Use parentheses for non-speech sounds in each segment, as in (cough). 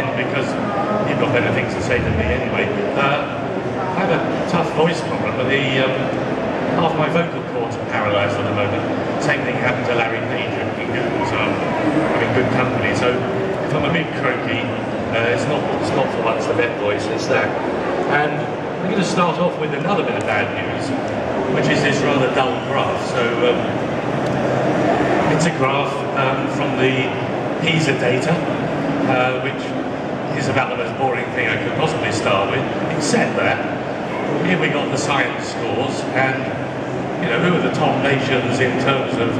end because you've got better things to say than me anyway. Uh, I have a tough voice problem, but the um, half my vocal cords are paralysed at the moment. Same thing happened to Larry Page in Google, so I'm in good company. So if I'm a bit croaky, uh, it's not it's not so much the vet voice, it's that. And I'm going to start off with another bit of bad news, which is this rather dull graph. So um, it's a graph um, from the PISA data, uh, which about the most boring thing I could possibly start with, except that here we got the science scores, and you know, who are the top nations in terms of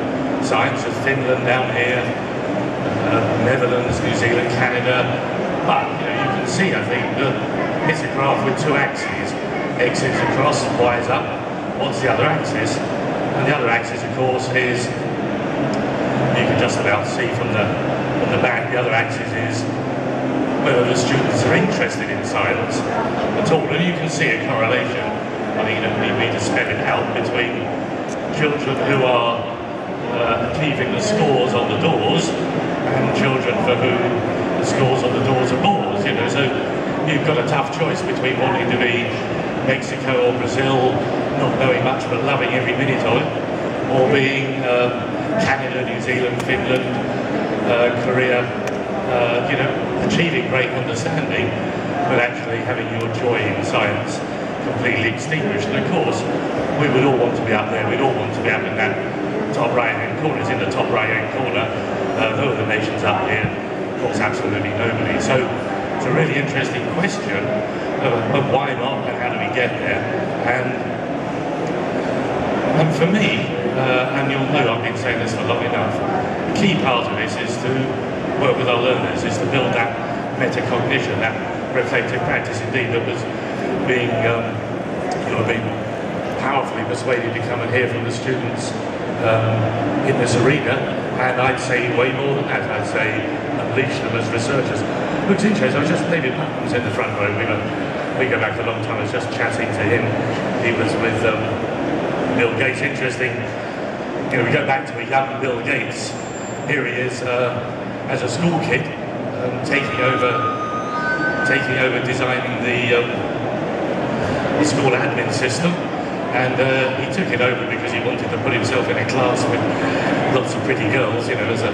science? There's Finland down here, uh, Netherlands, New Zealand, Canada, but you know, you can see, I think, that it's a graph with two axes. X is across, Y is up. What's the other axis? And the other axis, of course, is you can just about see from the from the back. The other axis is whether the students are interested in science at all. And you can see a correlation, I mean, you don't need me to spell it out, between children who are uh, achieving the scores on the doors and children for whom the scores on the doors are bores, you know. So you've got a tough choice between wanting to be Mexico or Brazil, not knowing much but loving every minute of it, or being um, Canada, New Zealand, Finland, uh, Korea, uh, you know, achieving great understanding, but actually having your joy in science completely extinguished. And of course, we would all want to be up there, we'd all want to be up in that top right-hand corner. It's in the top right-hand corner. Uh, are the nations up here? Of course, absolutely nobody. So it's a really interesting question of, of why not and how do we get there. And, and for me, uh, and you'll know I've been saying this for long enough, the key part of this is to work with our learners is to build that metacognition, that reflective practice indeed that was being, um, you know, being powerfully persuaded to come and hear from the students um, in this arena, and I'd say way more than that. I'd say unleash them as researchers. Looks interesting. I was just David Puttnam's in the front row. We, were, we go back a long time. I was just chatting to him. He was with um, Bill Gates. Interesting. You know, we go back to a young Bill Gates. Here he is. Uh, as a school kid, um, taking over taking over designing the, um, the school admin system. And uh, he took it over because he wanted to put himself in a class with lots of pretty girls, you know, as a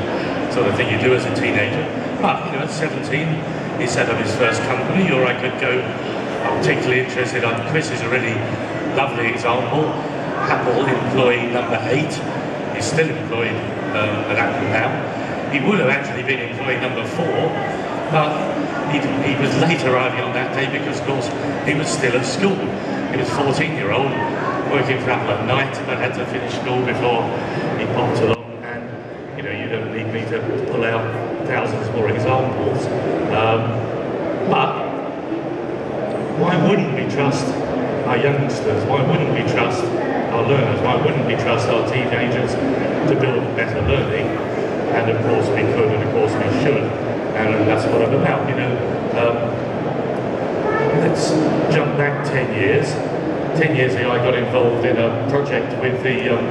sort of thing you do as a teenager. But, you know, at 17, he set up his first company, or I could go, I'm particularly interested on Chris is a really lovely example. Apple employee number eight. He's still employed um, at Apple now he would have actually been employee number four, but he, he was late arriving on that day because, of course, he was still at school. He was 14 year old, working for Apple at night, but had to finish school before he popped along. And, you know, you don't need me to pull out thousands more examples. Um, but why wouldn't we trust our youngsters? Why wouldn't we trust our learners? Why wouldn't we trust our teenagers to build better learning? And of course we could, and of course we should, and that's what I'm about, you know. Um, let's jump back 10 years. 10 years ago I got involved in a project with the, um,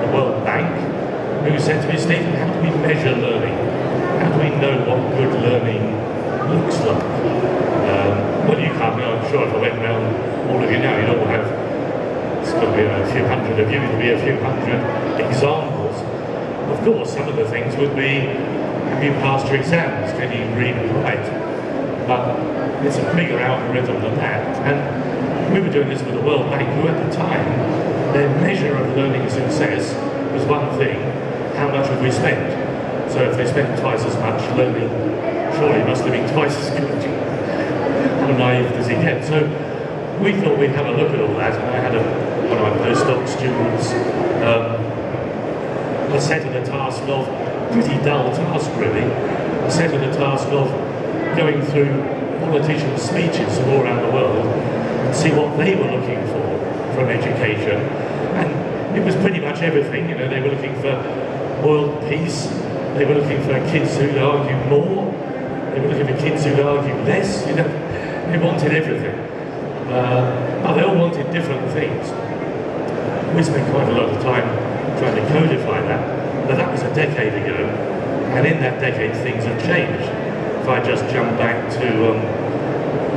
the World Bank, who said to me, Stephen, how do we measure learning? How do we know what good learning looks like? Um, well, you can't, I'm sure if I went around all of you now, you'd all have, it's going to be a few hundred of you, it'll be a few hundred examples of course, some of the things would be, have you passed your exams? Can you read and write? But it's a bigger algorithm than that. And we were doing this with the World Bank, who at the time, their measure of learning success was one thing, how much have we spent? So if they spent twice as much, learning surely must have been twice as good. (laughs) How naive does he get? So we thought we'd have a look at all that, and I had a, one of my postdoc students um, I set her the task of, pretty dull task really, set her the task of going through politicians' speeches from all around the world and see what they were looking for from education. And it was pretty much everything, you know, they were looking for world peace, they were looking for kids who'd argue more, they were looking for kids who'd argue less, you know, they wanted everything. Uh, but they all wanted different things. We spent quite a lot of time trying to codify that. But that was a decade ago, and in that decade things have changed. if I just jump back to, um,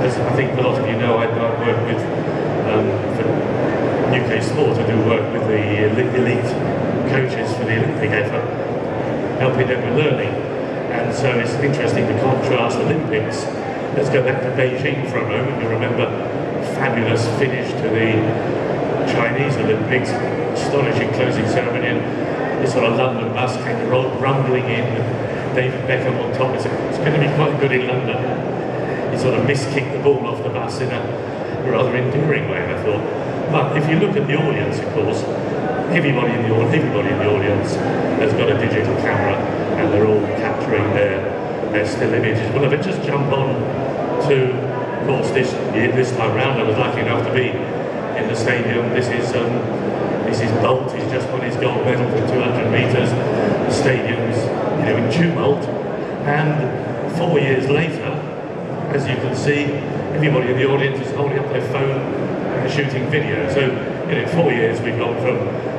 as I think a lot of you know, I, work with um, UK Sport, I do work with the elite coaches for the Olympic effort, helping them with learning. And so it's interesting to contrast Olympics. Let's go back to Beijing for a moment. You remember fabulous finish to the Chinese Olympics, astonishing closing ceremony, and this sort of London bus came rumbling in, with David Beckham on top. It's, it's going to be quite good in London. He sort of miskicked the ball off the bus in a rather endearing way, I thought. But if you look at the audience, of course, everybody in the everybody in the audience has got a digital camera, and they're all capturing their their still images. Well, if I just jump on to, of course, this this time round, I was lucky enough to be in the stadium. This is um, this is Bolt. He's just won his gold medal for 200 metres. The stadium's you know in tumult, and four years later, as you can see, everybody in the audience is holding up their phone and shooting video. So in four years we've gone from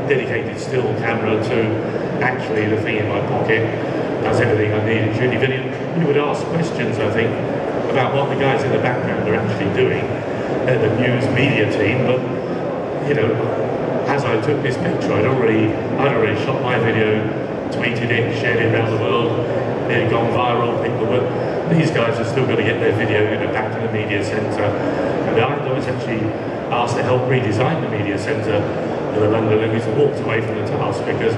dedicated still camera to actually the thing in my pocket does everything I need in shooting video. You would ask questions, I think, about what the guys in the background are actually doing at the news media team, but you know, as I took this picture, I'd already, I'd already shot my video, tweeted it, shared it around the world, it had gone viral, people were, these guys are still going to get their video you know, back to the media centre, and I was actually asked to help redesign the media centre of the London Olympics and walked away from the task because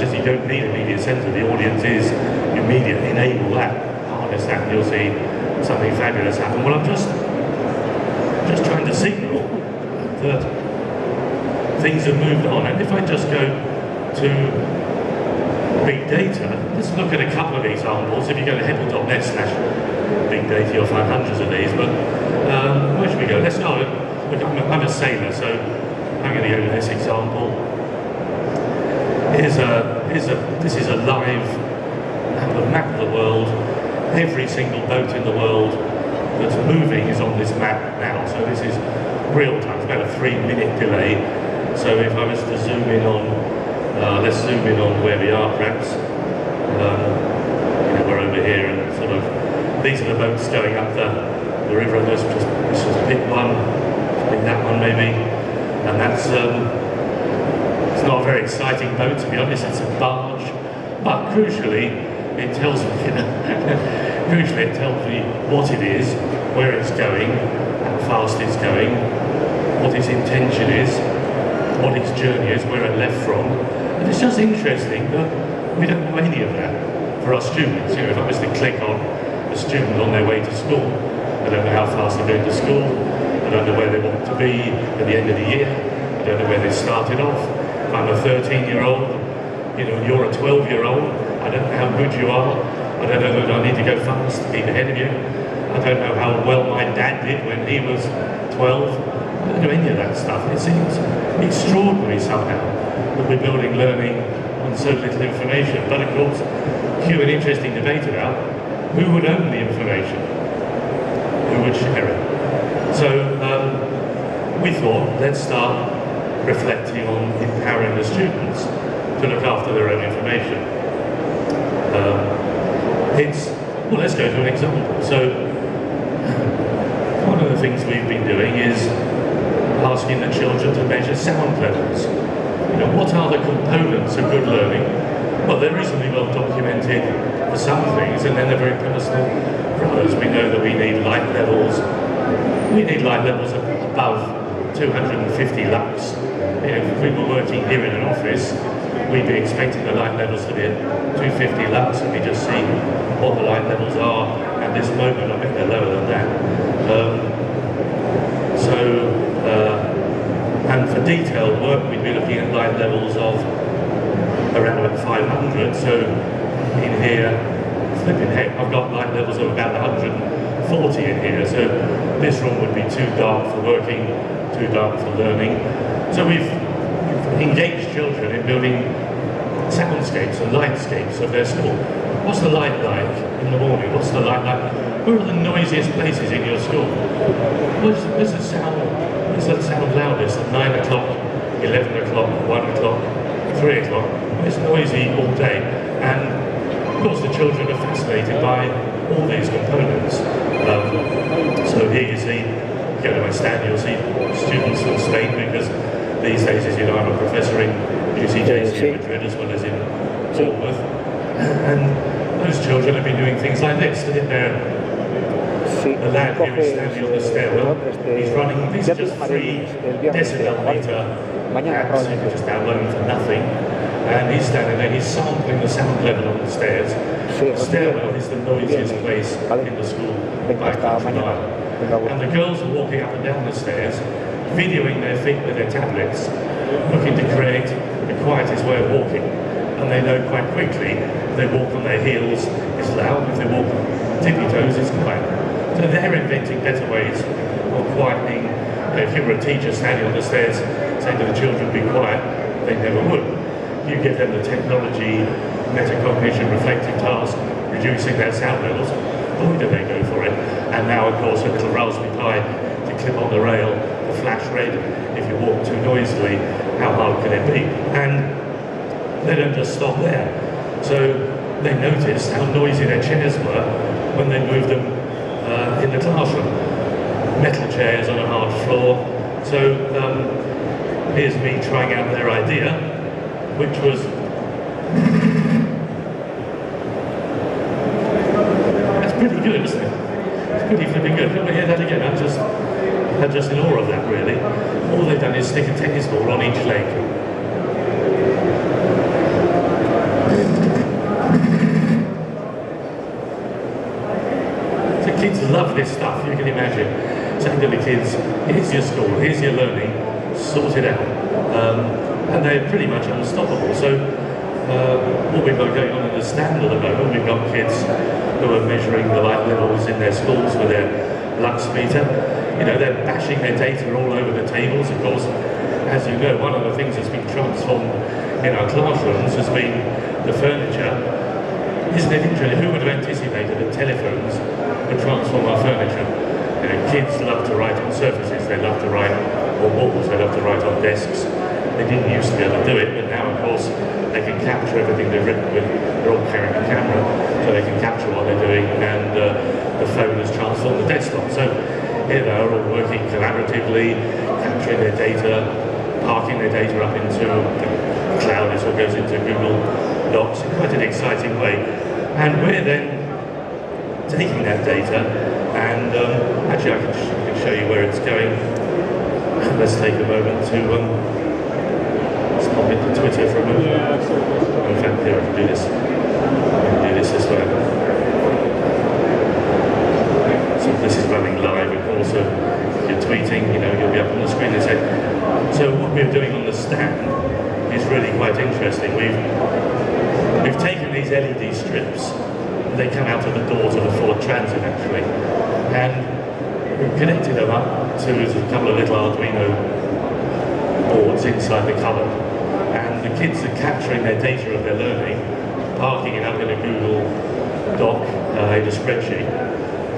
just you don't need a media centre, the audience is your media, enable that, harness that and you'll see something fabulous happen. Well I'm just just trying to signal that things have moved on and if I just go to big data, let's look at a couple of examples. If you go to heppell.net slash big data, you'll find hundreds of these, but um, where should we go? Let's go look, I'm a, I'm a sailor, so I'm going to go with this example. Here's a, here's a, this is a live map of the world. Every single boat in the world that's moving is on this map now. So this is real time. It's about a three minute delay. So if I was to zoom in on, uh, let's zoom in on where we are perhaps. Um, you know, we're over here and sort of, these are the boats going up the, the river and let's just, let's just pick one that one maybe. And that's, um, it's not a very exciting boat to be honest, it's a barge. But crucially, it tells me, (laughs) crucially it tells me what it is, where it's going, how fast it's going, what its intention is, what its journey is, where it left from. And it's just interesting that we don't know any of that for our students. You know, if I was to click on a student on their way to school, I don't know how fast they're going to school, I don't know where they want to be at the end of the year. I don't know where they started off. If I'm a 13 year old, you know, you're a 12 year old, I don't know how good you are. I don't know I need to go fast to keep ahead of you. I don't know how well my dad did when he was 12. I don't know any of that stuff. It seems extraordinary somehow that we're building learning on so little information. But of course, cue an interesting debate about who would own the information, who would share it. So um, we thought, let's start reflecting on empowering the students to look after their own information. Well, let's go to an example. So one of the things we've been doing is asking the children to measure sound levels. You know, what are the components of good learning? Well, they're reasonably well documented for some things, and then they're very personal for others. We know that we need light levels, we need light levels above 250 lux. You know, if we were working here in an office, we'd be expecting the light levels to be at 250 lux, and we just see what the light levels are at this moment. I think they're lower than that. Um, so, uh, and for detailed work, we'd be looking at light levels of around about 500. So, in here, flipping heck, I've got light levels of about 140 in here. So, this room would be too dark for working, too dark for learning. So we've, we've children in building soundscapes and lightscapes of their school. What's the light like in the morning? What's the light like? Where are the noisiest places in your school? Where's, where's the sound? Where's the sound loudest at 9 o'clock, 11 o'clock, 1 o'clock, 3 o'clock? It's noisy all day. And of course the children are fascinated by all these components. Um, so here you see, you to my stand, you'll see students from Spain because these days, as you know, I'm a professor in UCJC in Madrid as well as in Bournemouth. And those children have been doing things like this. They're, Sí, the lad here is standing on the stairwell. He's running, these are just three amarillos, el viernes de decibel meter apps just downloading for nothing. And he's standing there, he's sampling the sound level on the stairs. The stairwell is the noisiest place in the school by country mile. And the girls are walking up and down the stairs, videoing their feet with their tablets, looking to create the quietest way of walking. And they know quite quickly if they walk on their heels, it's loud. If they walk on tippy toes, it's quiet. So they're inventing better ways of quietening. If you were a teacher standing on the stairs saying to the children, be quiet, they never would. You give them the technology, metacognition, reflective task, reducing their sound levels, boy do they go for it. And now, of course, a little Raspberry Pi to clip on the rail, flash red, if you walk too noisily, how hard can it be? And they don't just stop there. So they noticed how noisy their chairs were when they moved them uh, in the classroom. Metal chairs on a hard floor. So um, here's me trying out their idea, which was that's pretty good, isn't it? It's pretty flipping good. Can we hear that again? I'm just, I'm just in awe of that, really. All they've done is stick a tennis ball on each leg. So kids love this stuff, you can imagine. Saying to the kids, here's your school, here's your learning, sort it out. Um, and they're pretty much unstoppable. So uh, what we've got going on in the stand at the moment, we've got kids who are measuring the light levels in their schools with their lux meter. You know, they're bashing their data all over the tables. Of course, as you know, one of the things that's been transformed in our classrooms has been the furniture. Isn't it interesting? Who would have anticipated that telephones would transform our furniture? You know, kids love to write on surfaces, they love to write on walls, they love to write on desks. They didn't used to be able to do it, but now, of course, they can capture everything they've written with. They're all carrying a camera, so they can capture what they're doing, and uh, the phone has transformed the desktop. So here they are all working collaboratively, capturing their data, parking their data up into the cloud, it all goes into Google Docs in quite an exciting way. And we're then taking that data, and um, actually I can, sh- I can show you where it's going. (laughs) Let's take a moment to um, let's pop into Twitter for a moment. In fact, here I can do this. I can do this as well. So this is running live, of course. So you're tweeting, you know, you'll be up on the screen. They say. So what we're doing on the stand is really quite interesting. We've we've taken these LED strips. They come out of the door to the Ford Transit actually, and we've connected them up to a couple of little Arduino boards inside the cupboard. And the kids are capturing their data of their learning, parking it up in a Google Doc, uh, in a spreadsheet,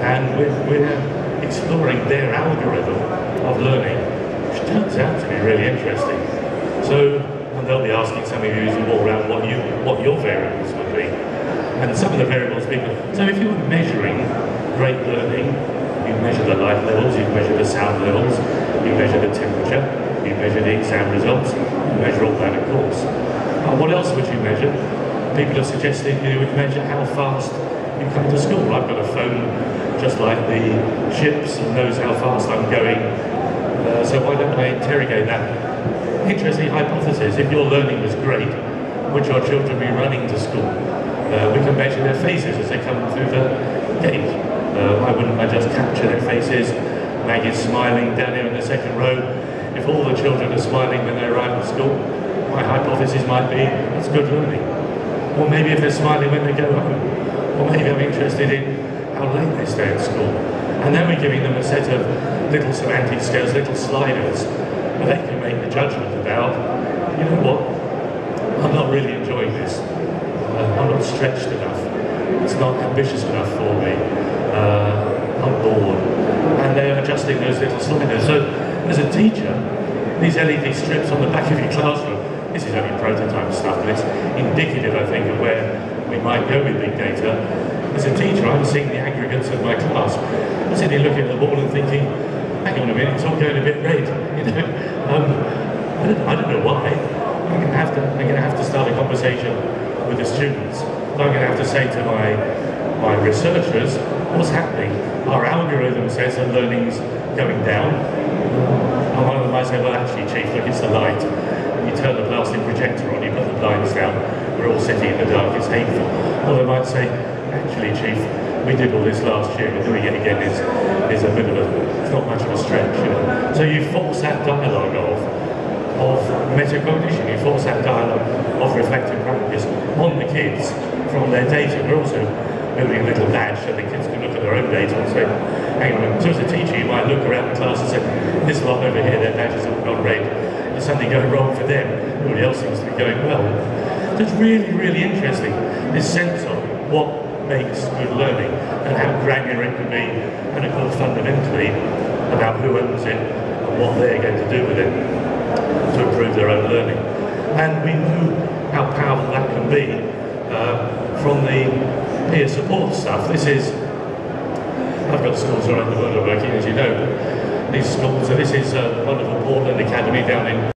and we're, we're exploring their algorithm of learning, which turns out to be really interesting. So, and they'll be asking some of you as walk around what you what your variables would be. And some of the variables people. So if you were measuring great learning, you measure the light levels, you measure the sound levels, you measure the temperature, you measure the exam results, you measure all that of course. But what else would you measure? People are suggesting you would measure how fast you come to school. I've got a phone just like the ships and knows how fast I'm going. Uh, so why don't I interrogate that? Interesting hypothesis. If your learning was great, would your children be running to school? Uh, we can measure their faces as they come through the gate. Uh, why wouldn't I just capture their faces? Maggie's smiling down here in the second row. If all the children are smiling when they arrive at school, my hypothesis might be that's good learning. Or maybe if they're smiling when they go home. Or maybe I'm interested in how late they stay at school. And then we're giving them a set of little semantic scales, little sliders, where they can make the judgment about, you know what, I'm not really enjoying this. Uh, I'm not stretched enough. It's not ambitious enough for me. Uh, I'm bored. And they're adjusting those little sliders. So as a teacher, these LED strips on the back of your classroom, this is only prototype stuff, but it's indicative, I think, of where we might go with big data. As a teacher, I'm seeing the aggregates of my class. I'm sitting looking at the ball and thinking, hang on a minute, it's all going a bit red. (laughs) You know, um, I, don't, I don't know why. I'm going to have to. I'm going to have to start a conversation with the students. I'm going to have to say to my my researchers, what's happening? Our algorithm says that learning's going down. And one of them might say, well, actually, Chief, look, it's the light. You turn the blasting projector on, you put the blinds down, we're all sitting in the dark, it's hateful. Or they might say, actually, Chief, we did all this last year, but doing it again is, is a bit of a, it's not much of a stretch, you know. So you force that dialogue of, of metacognition, you force that dialogue of reflective practice on the kids from their data. We're also building a little badge so the kids can look at their own data and say, hang on, so as a teacher you might look around the class and say, this lot over here, their badges have gone red, something going wrong for them, everybody else seems to be going well. It's really, really interesting, this sense of what makes good learning and how granular it can be, and of course fundamentally about who owns it and what they're going to do with it to improve their own learning. And we know how powerful that can be uh, from the peer support stuff. This is, I've got schools around the world I'm working, as you know, these schools, so this is a wonderful Portland Academy down in